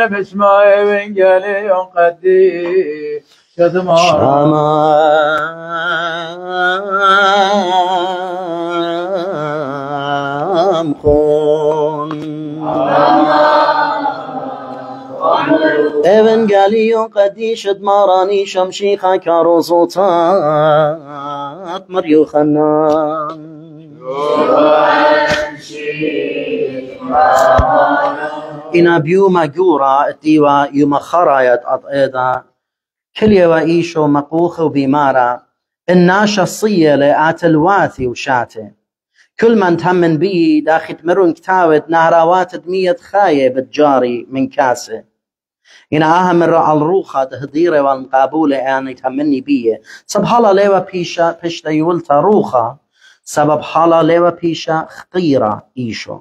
Nefesma evin geliyon kaddi. Şadıma Şamam kon. Evin geliyon kaddi Şadmarani şamşiha karozotat Maryu Hanan Yuhan şiha إنا بيوما جورا إتيوا يوما خرايت أطيدا كل يوا إيشو مقوخ وبيمارا. الناشا الصية لآت الواثي وشاته كل من تمن بي داخت مرون كتاوت نهراوات دمية خاية بتجاري من كاسة. إن آها من رأى الروخة تهديرة والمقابولة يعني تمني بية. سب حالا ليوا بيشا بيشتا يولتا روخة. سبب حالا ليوا بيشا خطيرة إيشو.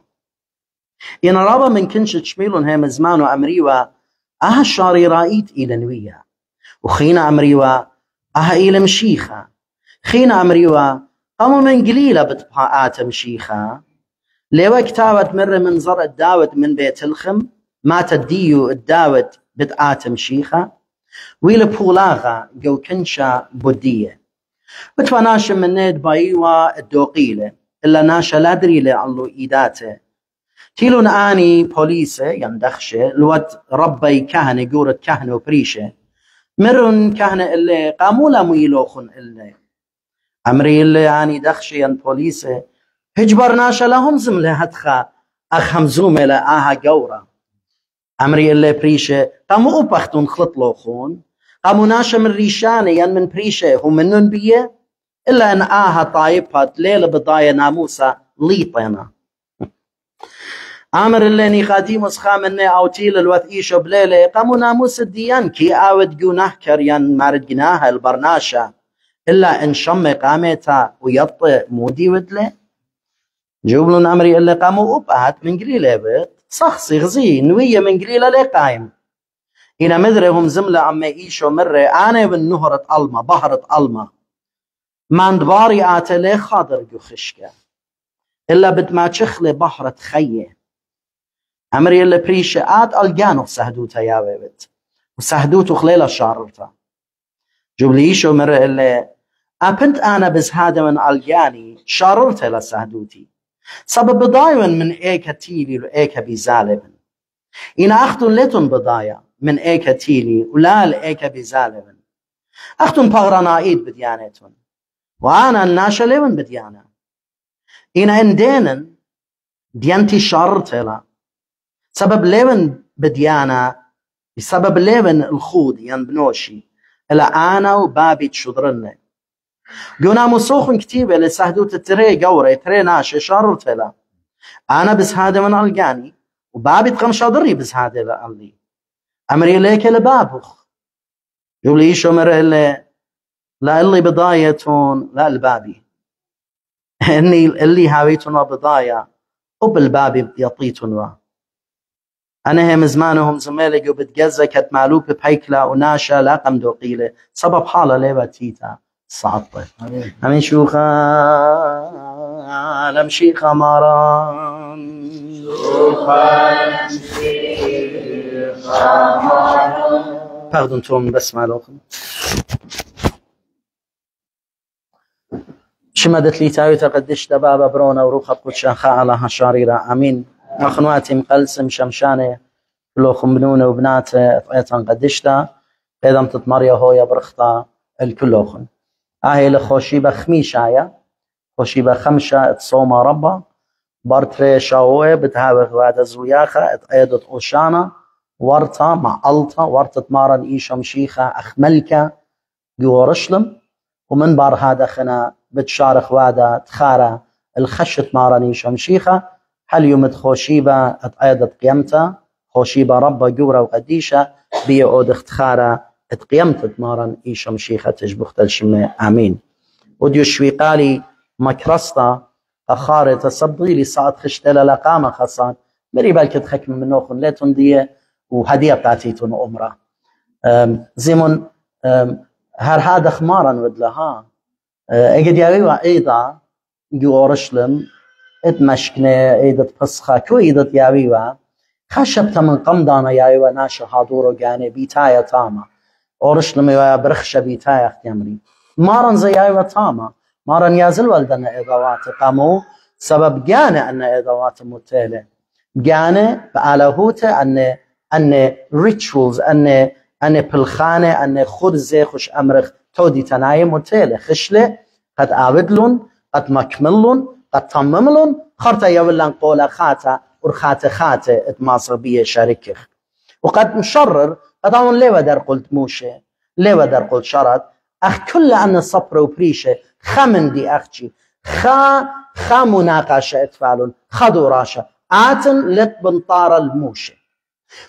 إن رابا من كنش تشميلون هم زمان وأمريوا أها الشاري رأيت إلى نوية وخينا أمريوا أها إلى مشيخة خينا أمريوا قاموا من قليلة بتبقاءات مشيخة ليوا كتابة مرة من زر الداود من بيت الخم ما تديو الداود بدعات مشيخة ويل بولاغا جو كنشا بودية. بتواناش من نيد بايوا الدوقيلة إلا ناشا لا دري لعلو إيداته. تيلون آني بوليسة يندخشة لوت ربي كهنة جورة كهنة وبريشة. مرن كهنة اللي قاموا لا ميلوخن اللي أمري اللي آني دخشة ين بوليسة. هجبر ناشا لهم زملة هدخا أخهم زومة آها جورة أمري اللي بريشة قاموا أبختون خلط لوخون. قاموا ناشا من ريشانة ين من بريشة هم منن بيه إلا أن آها طايبات ليلة بضايا ناموسا ليطينا أمر اللي نيقاديموس خامن اوتيل الوث إيشو بليله قاموا ناموس الديان كي آود جونه كريان مارد جناها البرناشا. إلا إن شم قامتا ويط مودي ودله جوبلون أمري اللي قاموا ابعت من قليله بيت صخصي غزي نوية من قليله لي قايم. إلى مدرهم زملة عم إيشو مرة أنا من نهرة ألما بهرة ألما. ماندباري آتلي خاضر جو خشكة. إلا بد ما تشخلي بحرة خية. امري اللي بريشة آد الجانو سهدوتا يا بيت وسهدوتو خليلة شاررتا جبليشو مرة اللي أبنت أنا بز هذا من الجاني شاررت لسهدوتي سبب دايما من إيكا تيلي وإيكا بيزالبن إن أختن لتن بضايا من إيكا تيلي ولا لإيكا بيزالبن أختن بغرانايد بديانتون وأنا الناشا لون بديانا إن إندينن ديانتي شاررت لا. سبب ليفن بديانا بسبب ليفن الخود ين بنوشي. إلا أنا وبابي قونا مسوخن كتيبة لسهدوت تري قوري تري ناشي شاررت لا أنا بس هذا من ألقاني وبابي تقم شادري بس هذا لألي. أمري ليك لبابخ يقول لي شو مر اللي لا اللي بضايتون لا البابي إني اللي هاويتون بضايا وبالبابي يطيتون أنا هم زمانهم زميلي وبتجزا كت معلوك بهيكلا وناشا لا قم دوقيلة سبب حالة ليبا تيتا صعطة أمين. شوخا لم شيخا ماران شوخا شيخا ماران Pardon توم بس معلوكم شمدت لي تاوي تقدش دبابة برونا وروخة قدشان خاء شاريرة أمين أخنواتي مقلسم شمشانة لو خمبنونة وبنات طيتان قدشتا. قيدم تتمريا هويا برختا الكلوخن اهي لخوشيبة خميشايا خوشيبة خمشة تصوما ربا. بارتري شاوه بتهاوي غوادة زوياخة اتقيدت اوشانا. ورطة مع ألطة ورطة مارن إيشا مشيخة أخملكة جورشلم ومن بار هذا خنا بتشارخ وادا تخارة الخشت مارن إيشا مشيخة هل يوم خوشيبة اتقيدت قيمتا خوشيبة ربا جورا وقديشة بيا أود اختخارة اتقيمت مارن إيشا مشيخة تجبخت الشمة آمين. وديو شويقالي مكرستا أخاري تصبغي لي صعد خشتلا لقامة خاصة مري بالك تخك من نوخن لا تندية وهدية بتاعتيتون أمرا. زيمون هر هذا خمارا ودلها اجد ياوي أيضا جو أورشلم اتمشكنا أيضا فسخة كو أيضا ياوي خشبت من قمدانا يا ايوا ناشا هادورو جاني بيتايا تاما اورش لما يا برخشة بيتايا اختيامري مارن زي ايوا تاما مارن يازل والدنا اضوات قامو سبب جانا ان اضوات متيلة جانا بألاهوته ان ان ريتشولز ان ان بالخانة ان خرزة خش امرخ تودي تناي متيلة خشلة قد آبدلون قد مكملون قد تمملون خرطة يولن قولا خاتا ورخاتة خاتة اتماصر بية شركخ وقد مشرر قد اون ليه ودر قلت موشة؟ ليه ودر قلت شرط أخ كل أن صبر وبريشة خمن دي اخشي خا خا مناقشة اتفالون خدو راشا آتن لت بنطار الموشة.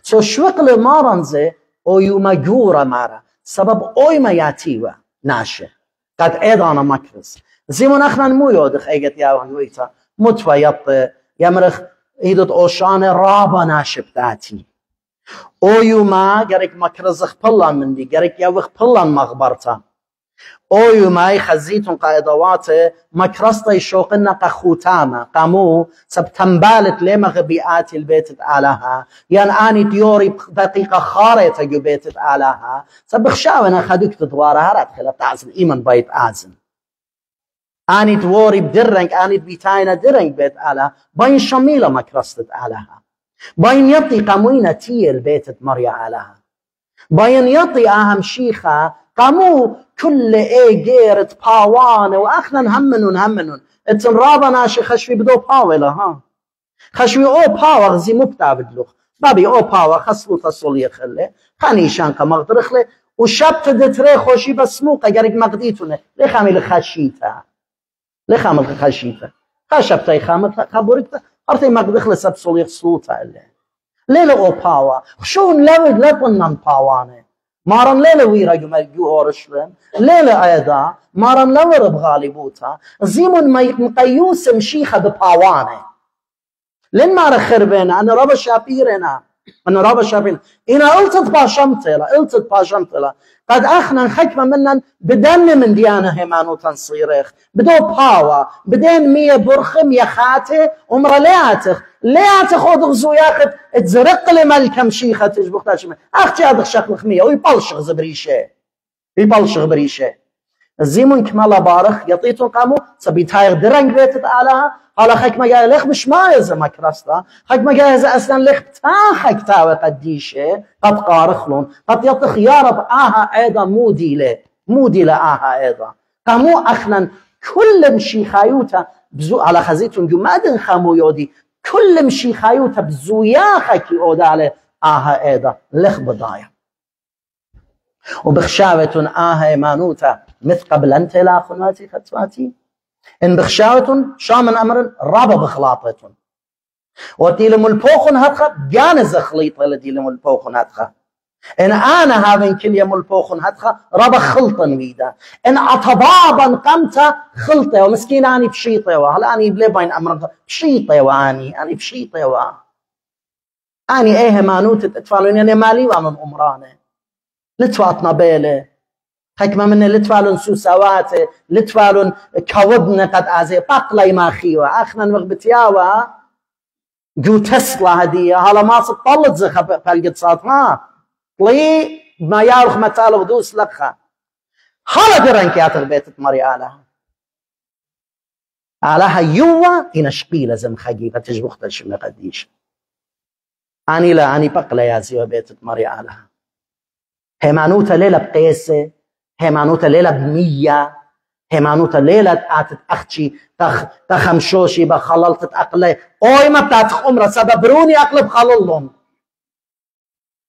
سو شوقل مارنزه أو يوما جورا مارا. سبب اوي ما ياتيوا ناشة. قد ايضانا مكرس. اخنا مو يودخ ايجت يا ويتا متوا يط يمرخ ايدت اوشان رابا ناشب تاتي أو يوما قريك مكرزخ بلان من دي قريك يوخ بلان مغبرتا أو يوما خزيتون قائدوات مكرستي شوقنا قخوتاما قامو سب تنبالت لما غبيئات البيت آلها يعني اني ديوري دقيقة خارطة جو بيت آلها سب خشاونا خدوك تدوارها رات خلا تعزن ايمن بايت آزن اني دوري بدرنك اني بيتاينا درنك بيت آلها باين شميلة مكرستت آلها باين يطي قاموينا تي البيت مريا آلها باين يطي آهم شيخة قامو كل اي جيرت باوانه واخنا همنون همنون. اتن رابا ناشي خشوي بدو باولا ها. خشوي أو باوا غزي مبتع بدلوخ. بابي أو باوا خصلو تصل يخلي خاني شانك مغدرخلي وشبت دتري خوشي بسموقه قرق مقديتونه لي خامل خشيتا لي خامل خشيتا خشبتي خامل خبرك ارتي مقدخل سب صليخ سلوتا اللي ليلة أو باوا شون لود لطنن باوانه مارن ليلة ويرا يمجو اورشلم. ليلة أيضا مارن لور بغالبوتا زيمون مقيوس مشيخة بباوانه لين مارا خربنا أنا ربا شابيرنا أنا ربا شابيرنا أنا ألتت باشمتلا ألتت باشمتلا قد أخنا حكمة منا بدن من ديانة هيمانو تنصيرخ. بدو باوا بدين مية برخم يخاتي ومرلياتخ ليه تاخذ غزو ياخذ تزرق لي ملكم شيخة تجبخ تاشمه أختي هذا شخ خمية ويبلشغ زبريشة. يبلشغ بريشة. الزيمون كمالا بارخ يطيتون قامو سبيتايغ درنگ بيت على على خك ما قال لخ مش مايز ما كرستا خك ما قال أصلا لخ تاخك تاوي قديشه قد قارخلون قد يطخ يا رب أها أيضا مودي له مودي له آها أيضا قامو اخنا كل مشي خايوتا بزو على خزيتون جو مادن خامو يودي كل مشي خايوتا بزوياخك اوداله آها أيضا لخ بضايا وبخشاوة آها مانوتا مث قبل أنت لا خناتي خطواتي. إن بخشاوة شامن أمر رابا بخلاطة وتيلم البوخن هتخا جان زخليطة لديلم البوخن هتخا إن أنا هذا كل يوم البوخن هتخا رابا خلطا ويدا. إن عطبابا قمت خلطة ومسكين أني بشيطة وهلا أني بلي بين أمر بشيطة وأني أني بشيطة وأني أني إيه مانوت تفعلون يعني مالي وأنا أمرانة. لتفاتنا بيلة. حكمة من لتفالون سوسوات لتفالون كودنا قد آزي. بقلي ما خيوة. آخنا مغبتياوا جو تسلا هدية. هلا ما سطلت زخة فالقد صات ما. طلي ما يارخ متال ودوس لخا. هلا درنك يا تغبيت مري آلها آلها يوا إن شقيلة زم خجيفة تجبخ تشمي قديش. أني لا أني بقلي يا زيو بيت مري آلها هيمانوتا ليلة بقيسة هيمانوتا ليلة بمية هيمانوتا ليلة قاتت أختي تخ تخمشوشي بخللت أقلي أوي ما بتاعتك أمرا سببروني أقلب خللهم.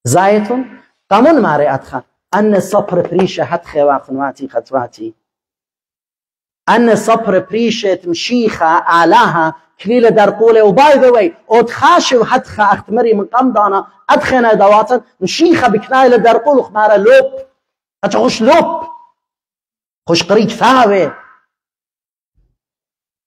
زايتون؟ قامون ماري أتخا أن صبر بريشة هتخي واخنواتي خطواتي أن صبر بريشة مشيخة آلاها كليلة درقولة وباي ذا واي أتخاشي وحتخا أختمري من قمضانا أدخنا دواتا مشيخة بكنايلة درقول خمارة لوب. أتغش لوب. خش قريج ثاوي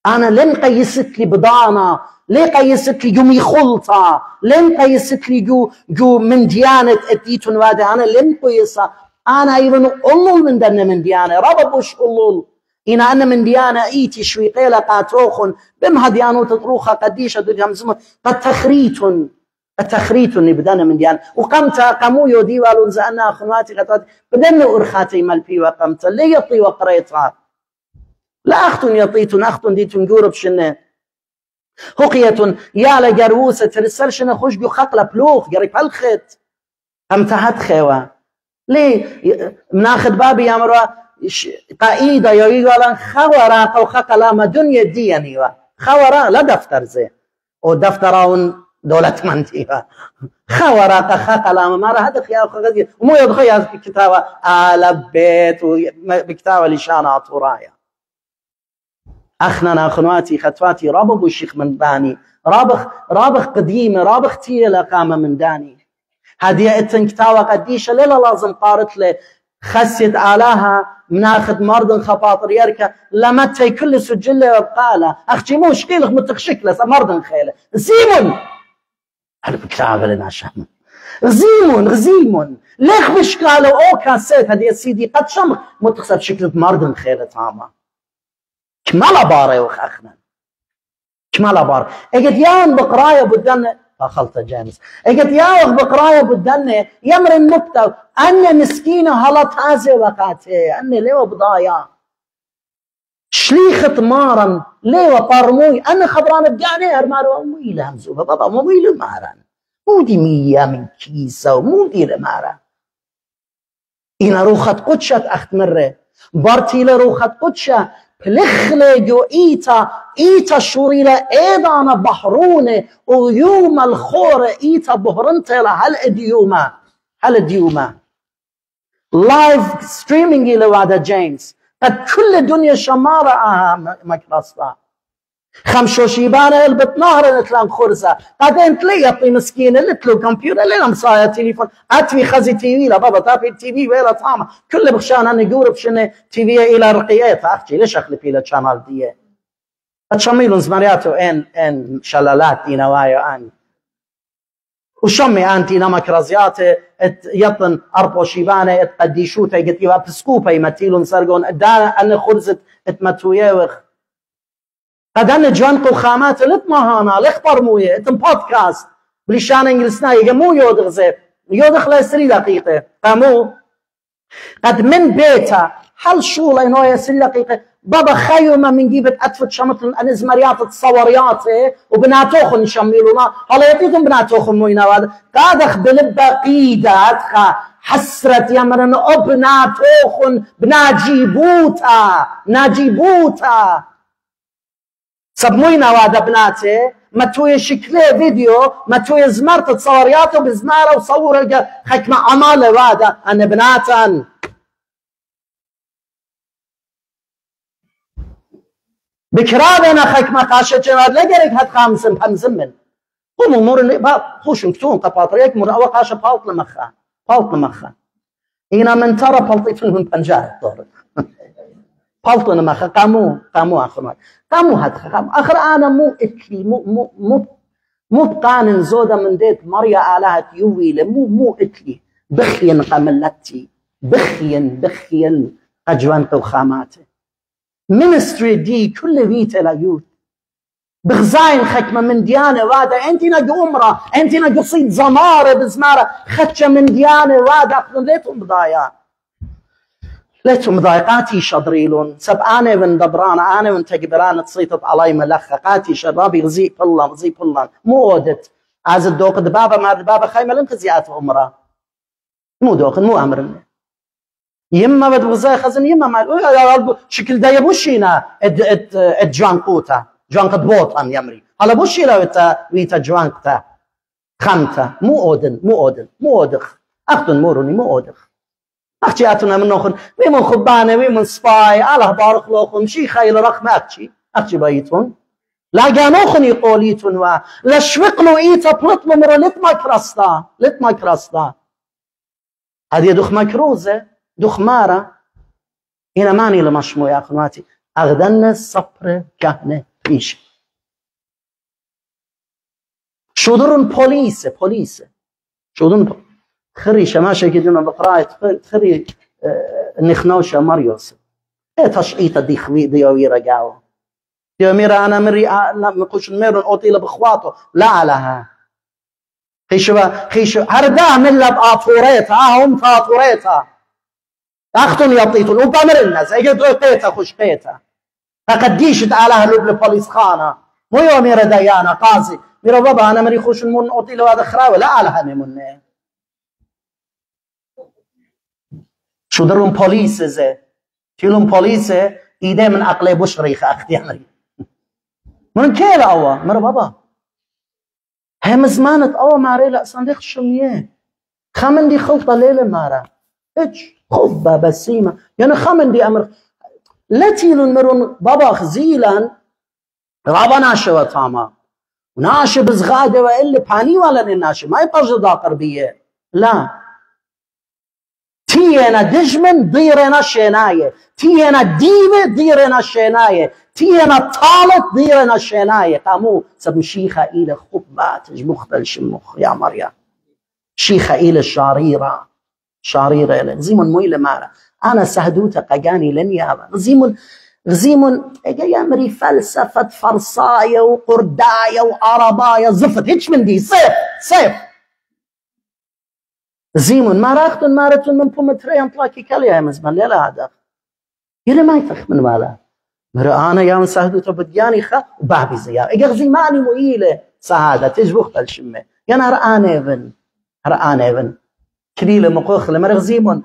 أنا لن قيست لي بضانة ليه قيست لي جو ميخلطة لن قيست لي جو جو من ديانة اديتون وادي أنا لن قيسة. أنا أيضا ألول من دنا من ديانة. رببوش ألول إن أنا من ديانة إيتي شوي قيلة قاتوخن بمها ديانو تطروخة قديشة دو جمزمة قد تخريتون التخريت بدنا من ديان وقمت قمو يودي والون زأنا أخواتي قطات بدنا أرخاتي ملبي وقمت. لي يطي وقريتها لا أختن يطيتن أختن ديتن جورب شنة. هقية يا لجروسة ترسل شنة خوش جو خقلة بلوخ جري الخت أم تحت خوا ليه مناخد بابي يا مروا قائدة يقولون خورا أو خقلا ما دنيا دي يعني خورا لا دفتر زي. أو دفترون دولتمندی و خوراق خقل ما رأ هذا خيال خغدي ومو يدخل كتاب آل بيت وكتاب لشان عطورايا أخنا أخواتي خطواتي رابغ الشيخ من باني. رابخ رابخ قديمة رابخ تيلا قامة من داني. هذه إتن كتابة قديشة ليلة لازم قارت له خسيت آلاها مناخد مرض خباطر يركا لما تي كل سجلة وقالة. أختي مشكلة متخشكلة مرض خيلة. سيمون هذا بكتاب لنا شهم غزيمون غزيمون ليخ قالوا أو كاسيت هذه سيدي قد شمخ متخسب شكل مرض خيلة عامة كمالا باري وخ أخنا. كمالا بار اجد يان بقراية بدنا أخلت جيمس اجد ياوخ بقراية بدنا يمر النكتة أن مسكينة هلا تازي وقاتي أن ليو بضايا. شليخة مارن ليو طارموي أنا خبران بقاني أرمارو أموي لهمزوبة بابا أموي لمارن مو دي مية من كيسة ومو دي لمارن إنا روخت قدشت أخت مرة. بارتي روخت قدشة. بلخلة جو إيتا إيتا شوريلة إيدانا بحرونة ويوم الخورة إيتا بهرنتي هل ديوما هل ديوما لايف ستريمينج إلى وعدا جيمس. قد كل الدنيا شمارة. آها مكرستا خمشو شيبانة إلبت نهر نتلان خرزة بعدين تلي يطي مسكين اللي تلو كمبيوتر. اللي مصايا تليفون. أتفي خزي تي في لا بابا. تافي تي في ويلا طعمة. كل بخشان أنا جورب شنو تي في إلى رقيات أختي ليش اخلي إلى شانال دي اتشميلون زمرياتو ان ان شلالات دي نوايو اني وشمي انتي نمك رزيات يطن اربو شيبانه قديشوتا قلت يوا بسكوبا يمتيلون سرقون دانا ان خرزت اتمتويوخ قد ان جوانقو خامات لطمهانا لخبر مويه اتم بودكاست بلشان انجلسنا يجا مو يودغزي يودخ لسري دقيقة قامو قد من بيتا هل شو لينويا سري دقيقة بابا خيمة من جيبت أتفت شمت الأنزمريات تصوريات وبناتوخن نشميلونا هلا يتيكم بناتوخن موينا هذا. قادخ بلبقيدة أدخا حسرة يمرن أبناتوخن. بناجيبوتا ناجيبوتا. سبموينا وادا بناتي ما توي شكله فيديو ما توي زمرت تصورياته بزمارة وصور حكمة عمالة وادا أنا بناتن بكرابنا خيك ما قاشة جناد لقريك هاد خامسن خمسن من. هم امور اللي با خوش انكتون قباطريك مر اول قاشة بالط لمخا بالط لمخا هنا من ترى بلطيت من بنجاه الدور بالط لمخا قامو قامو آخر قامو هاد قامو. آخر آنا مو اكلي مو مو مو مو بقانن زودة من ديت مريا آلهة يوي مو مو اكلي بخين قملتي بخين بخين اجوان خاماتي منستري دي كل بيت يوت. بغزاين خكمة من ديانة وادا. أنت نجو أمرة أنت نجو صيد زمارة بزمارة. خدشة من ديانة وادا. ليتهم بضايا ليتهم ضايقاتي شضريلون سب أنا من دبرانة أنا من تقبرانة تصيطت علي ملخة. قاتي شرابي غزي الله غزي الله مو ودت عاز الدوق دبابة ما دبابة خايمة لنك زيات أمرة. مو دوق مو أمر يما بدغزاي خزن يما ما شكل دا يبوشينا اد اد إد جوان قوتا جوان قد بوطن يمري هلا بوشينا ويتا ويتا جوان قتا خمتا. مو أودن مو أودن مو أودخ. أختن موروني مو أودخ. أختي اتنا من نخن وي من خبانة وي من سباي الله بارك لكم شي خيل رقم أختي. أختي بايتون. لا جانوخن يقوليتون وا. لشوقلو إيتا بلط ممر لتما كرستا لتما كرستا هذه دخ مكروزه دخمارة. هنا ماني لمشمو يا أخواتي أغدن صبر كهنة بيش شودرون بوليس بوليس شودرون خري شماشة كدنا بقراءة خري آه، نخنوشة مريوس إيه تشعيطة دي خوي دي ويرا قاو دي ميرا أنا مري مقوش ميرون أوتي لبخواطو لا لها. خيشوا خيشوا هردا من لب آطوريتا هم تاطوريتا أختن يطيتون وبامر الناس اجد قيتا خوش قيتا فقديش تعالى لب لبوليس خانة مو يوم ديانا قاضي يرى بابا أنا مري خوش المون أعطي له هذا خراوة لا على شو درون بوليس زي تيلون بوليس إيدي من عقلي بشريخ أختي عمري من كيل أوا مرة بابا هم زمانت أوا ماري لا صنديق شمية خمن دي خلطة ليلة إيش خبة بسيمة يعني خمن دي أمر. لا تيلون مرون بابا خزيلا رابا ناشا وطاما وناشا بزغادة وإلا باني ولا ناشا ما يبقى جدا قربية لا. تينا دجمن ديرنا شناية تينا ديبة ديرنا شناية تينا طالت ديرنا شناية قامو سب شيخة إلى خبات مختل شمخ يا مريم شيخة إلى شاريرة شاريرة إلى زيمون مويلة مارا أنا سهدوتا قجاني لن يابا غزيمون غزيمون يا مري فلسفة فرصاية وقرداية وعرباية. زفت. هيش من دي. صيف. صيف. زيمون. ما راختن مارتون من بومتري انطلاكي كاليا يا مزمان لا هذا يلي ما يتخ من مالا مرا آنا يا من سهدو تبدياني خا وبابي زيار اجا زيماني وإيلة سعادة تجبخ تلشمة يا نهر ابن هر ابن كليلة مقوخ لمرغ زيمون.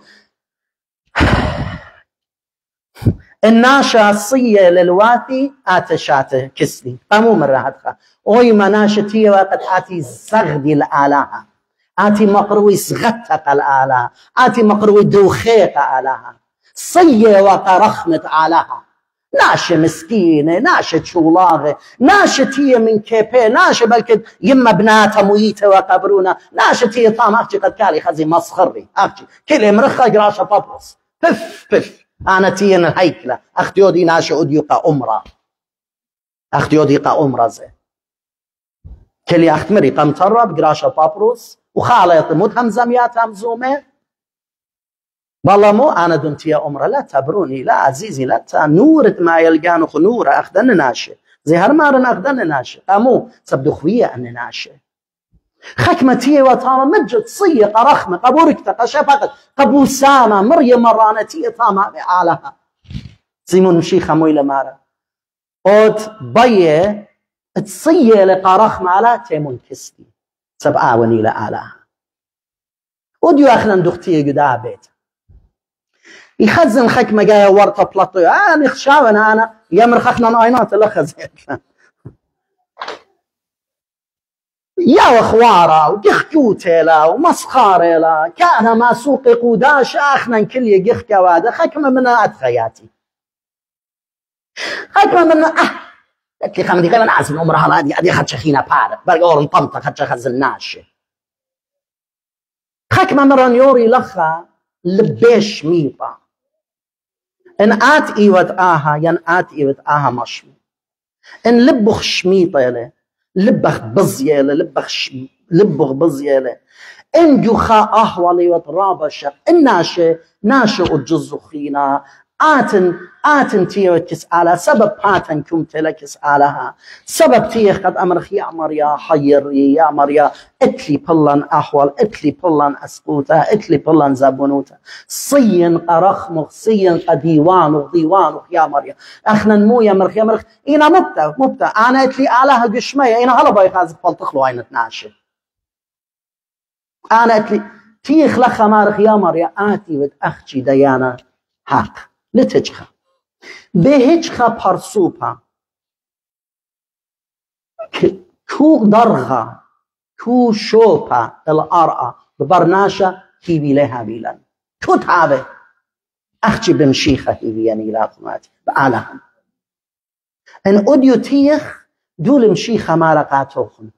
الناشا الصية للواتي آتشاته كسلي قاموا مرة هدخا أوي مناشتي وقد آتي زغدي الآلاها. آتي مقروي سغتك الآلة آتي مقروي دوخيق آلها صية وقرخمت آلها ناشة مسكينة ناشة شولاغة ناشة هي من كيبي ناشة بلكد يما بناتها مويتة وقبرونا ناشة هي طام أختي قد كالي خزي مسخري أختي كل مرخة قراشة بابرس بف بف أنا تيين الهيكلة أختي ودي ناشة أديقة أمرا أختي أديقة أمرا زي كلي أخت مري قم ترب قراشة بابروس وخالط مو همزميات همزومه والله أنا دمت يا امره لا تبروني لا عزيزي لا نورة ما يلقان نورة اخذن ناشي زي هرمارن اخذن ناشي امو سبدو خوية ان ناشي خكمتي وطامة مجد قرخمة قبورك تقشفقت قبو سامة مريم مرانتي طامة بعالها زيمون مشي خموي لمارا قد بيه تصية لقرخمة على تيمون كستي سبعة ونيلة آلاها وديو أخنا دختي قدا بيت يخزن خك مجايا ورطة بلاطو آه نخشاونا أنا يمر خخنا ناينات لخزيت يا وخوارا وقخكوتيلا ومسخاريلا. كأن ما سوق قوداش اخنا كل يقخ كوادا. خكمة من اتخياتي خكمة من آه قلت لي خمدي غير من عمرها هذه هذه خدش خينا بار برجور طمطة خدش خزناش خكمة مران يوري لخا لبيش ميطا إن آت إيوت آها ين آت إيوت آها مشمي إن لبخ شميطة يلي لبخ بز يلي لبخ ش... لبخ بز يلي إن جوخا اهولي وترابشق إن ناشي ناشي اجزو خينا آتن آتن تيو تسألها سبب آتن كم تلك اسألها سبب تيه قد أمرخ يا مريا حير يا مريا إتلي بلن أحوال إتلي بلن أسقوتا إتلي بلن زبونوتا صين قرخ مخصين قديوان ديوان يا مريا أخنا نمو يا مرخ يا مرخ إينا مبتا مبتا. آنا إتلي آلها قشمية إينا هلا باي خازق فلتخلو عين تناشي آنا إتلي تيخ مارخ يا مريا آتي ود أختي ديانا. حق لتچخه بهچخه پرسوپه كو درخه كو شوبه الارأة ببرناشا هيبي لها بيلا كو تعبه اخجي بمشيخه هيبي يعني لا قمات بآلهم ان اوديو تيخ دول مشيخه ما رقاتوخن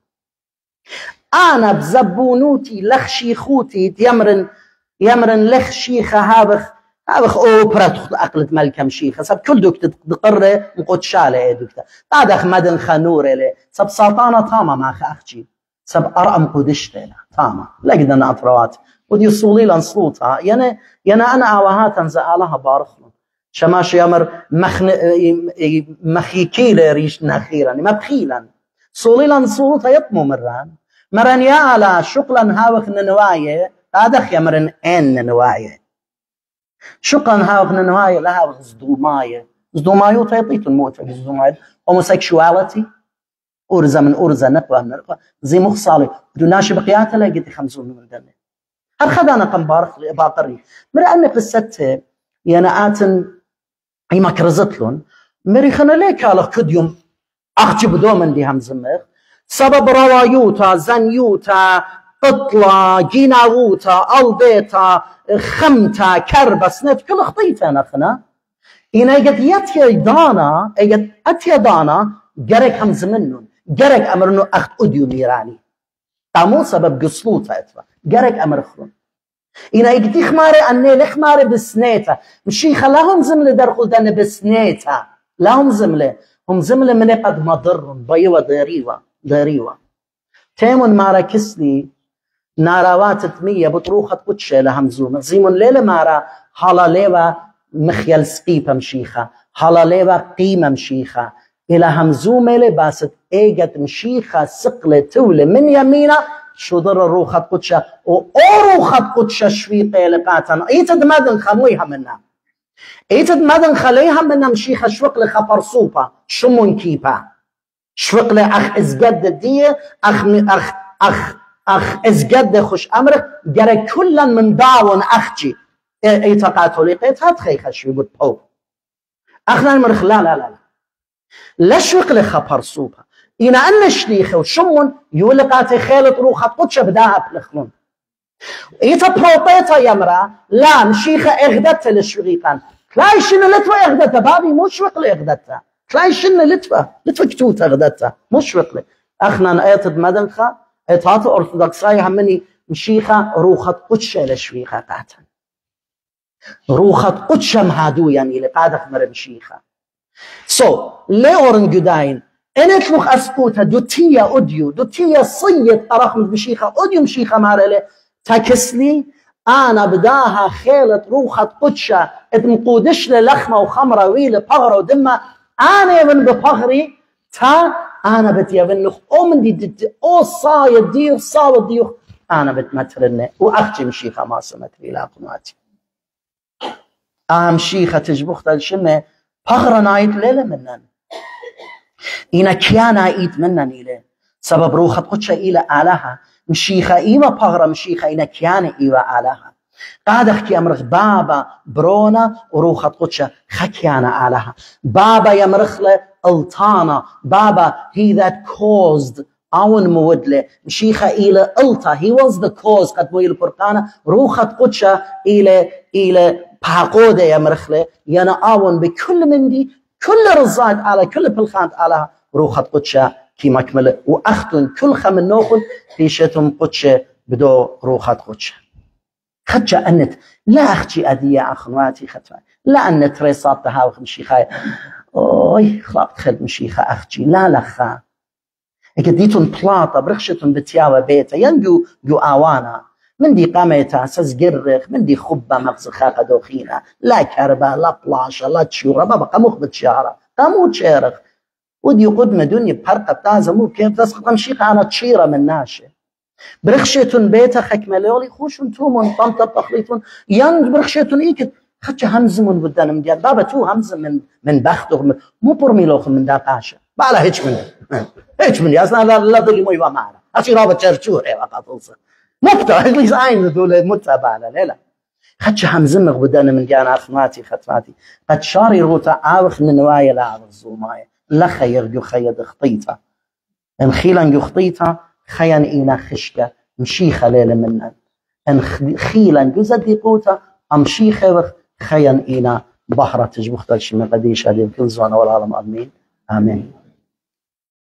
انا بزبونوتي لخشي خوتي يمرن يمرن لخشيخه هابخ هذا اوبرا تخت أقلت ملكم شيخ سب كل دوك تقرر مقود شالة بعد أخ مدن خنور لي سب سلطانة تاما ما اخشي سب ارقم قدشت له تاما. لقد اطروات ودي صولي لأن صوتها يعني يعني أنا اوهات انزالها بارخلو شماش يمر مخن مخيكي ريش نخيرا. ما بخيلا صولي لأن صوتها يطمو مران مرن يا على شقلا هاوخ ننواية. هذا مرن إن ننواية. شقلا هاوخ ننواية لها زدوماية. زدومايو تيطيت الموت في زدوماية. Homosexuality. أرزة من أرزة نقوة من نقوة. زي مخصالي. بدو ناشي بقياتها لا قد خمسون من دنة هر خدانا قنبارخ باقري. مرا أن قصته يانا آتن أي ما كرزتلون. مري خنا على كديوم أختي بدو من دي هم زمخ سبب روايوتا زنيوتا قطلة جيناوتا ألبيتا خمتا كربس نت كل خطيتا نخنا. إنا قد يتيا دانا قد أتيا دانا جرك هم زمنون جرك أمرنو أخت أديو ميراني. تامو سبب قصلوتا اتفا جرك أمر خرون إنا يقدي خماري أني لخماري بسنيتا. مشي خلاهم زملة در خلدان بسنيتا. لهم زملة. هم زملة من قد مضر بيوة ضريوة ضريوة تيمون مارا كسلي ناراوات تمية بطروخة قدشة لهم زوم. زيمون ليلة مارا حالا ليوة مخيل سقيبة مشيخة حالا ليوة قيمة مشيخة إلى همزوم إلي باست إيجت مشيخة سقلة تولة من يمينة شدر روخة قدشة و روخة قدشة شويقة لقاتنا إيتد مدن خمويها منا إيتد مدن خليها منا مشيخة شوق لخبر صوبة شمون كيبا شوق أخ إزجد دي أخ أخ أخ أخ إزجد خوش أمرك جرى كلا من داون أختي إيتا قاتولي قيت خي خشوي بود بو أخنا المرخ لا لا لا. لشوق لخبر صوبة إنا أن شليخه وشمون يولقات خيلة روخة قدش بداها بلخلون إيتا بروطيتا يمرا لا مشيخة إغدت للشغيقان تلاقي شنو لتفا إغدتها بابي مو شوق لإغدتها تلاقي شنو لتفا لتفا كتوت إغدتها مو شوق لي. أخنا آيات مدنخة إيتات أرثوذكساي همني مشيخة روخة قدش لشويخة قاتا روخة قدش مهادو يعني لقادة مر مشيخة سو لأورن جداين انت لوخ اسقوتا دوتيا اوديو دوتيا صيد اراخم بشيخة اوديو مشيخة مارلي تاكسلي آنا بداها خيلة روخة قدشة اتمقودش لخمة وخمرة ويلة بغرة ودمة أنا من ببغري تا أنا بتيفن لخ أو من دي, دي, أو صايد ديوخ صاوت ديوخ أنا بتمترنه واختي مشيخة ما سمت لي لاقناتي أم شيخة تجبخت الشمة بغرة نايت ليلة منن. إنا كيانا إيت منن إلي. سبب روخة قدشة إلى آلها. مشيخة إيوة بغرة مشيخة إنا كيانا إيوة آلها. قاعد أحكي أمرخ بابا برونا وروخة قدشة خكيانا آلها. بابا يمرخ له الطانا بابا he that caused أون مودلة. مشيخة إلى ألتا he was the cause. قد بوي الفرقانة روخة قدشة إلى إلى باقودة يمرخ له يانا أون بكل من دي. كل رزات على كل بلخانت على روخة قدشة كي مكملة. وأختن كل خمن نوخن في شتم قدشة بدو روخة قدشة. خدشة أنت. لا أختي أدية أخواتي ختمة لا أن تريصات تهاوخ أوي خلاق تخل مشيخة أختي لا لخا اكديتون بلاطة برخشتون بتياوة بيتا ينجو جو آوانا من دي قاميتا سزقرخ من دي خبة مغز خاقة دوخينة لا كربة لا بلاشة لا تشورة ما بقى مخ بتشارة قامو تشيرخ ودي قدمة دنيا بحرقة بتازة مو كيف تسقط مشيقة أنا تشيرة من ناشة برخشتون بيتا خك مليولي خوشون تومون طمطة تخليتون ين برخشتون إيكت خدش همزمون بدنا ديال بابا تو همز من من بخته مو برميلوخ من داقاشة بالا هيك من هيك من أصلا لا لا ضلي مو معنا أشي رابط شرشور إيه وقت توصل مقطع إنجليز عين دول متابعة لا لا خدش بدنا من جانا أخماتي ختماتي قد شاري روتا آوخ نوايا لا الظلماية لا خير جو خيد خطيتا ان خيلا جو خطيتا خيان إينا خشكة مشيخة ليلة منن. ان خيلا جو زديقوتا أمشيخة خيان إينا بحرة تجبخت الشمال قديش هذه كل زوانا والعالم. آمين. آمين.